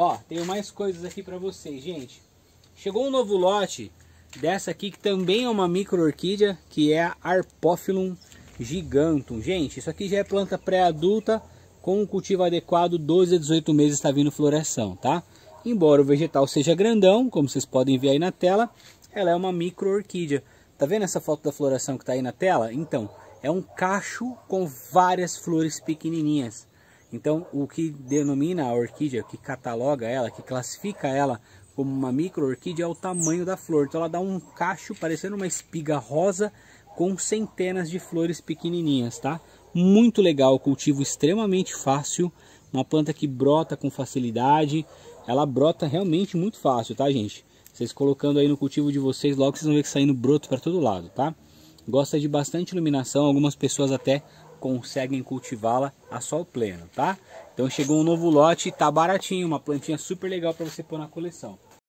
Ó, tenho mais coisas aqui para vocês, gente. Chegou um novo lote dessa aqui que também é uma micro orquídea, que é a Arpófilum gigantum. Gente, isso aqui já é planta pré-adulta com um cultivo adequado, 12 a 18 meses está vindo floração, tá? Embora o vegetal seja grandão, como vocês podem ver aí na tela, ela é uma micro orquídea. Tá vendo essa foto da floração que está aí na tela? Então, é um cacho com várias flores pequenininhas. Então, o que denomina a orquídea, que cataloga ela, que classifica ela como uma micro orquídea é o tamanho da flor. Então, ela dá um cacho parecendo uma espiga rosa com centenas de flores pequenininhas, tá? Muito legal, cultivo extremamente fácil, uma planta que brota com facilidade. Ela brota realmente muito fácil, tá, gente? Vocês colocando aí no cultivo de vocês, logo vocês vão ver que saindo broto para todo lado, tá? Gosta de bastante iluminação, algumas pessoas até conseguem cultivá-la a sol pleno, tá? Então chegou um novo lote, tá baratinho, uma plantinha super legal para você pôr na coleção.